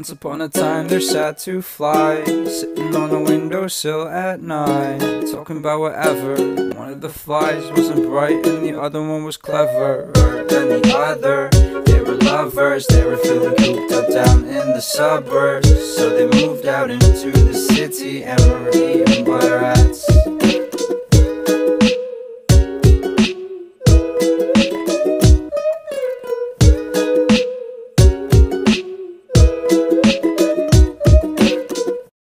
Once upon a time there sat two flies Sitting on a windowsill at night Talking about whatever. One of the flies wasn't bright and the other one was cleverer than the other They were lovers, they were feeling cooped up down in the suburbs. So they moved out into the city and were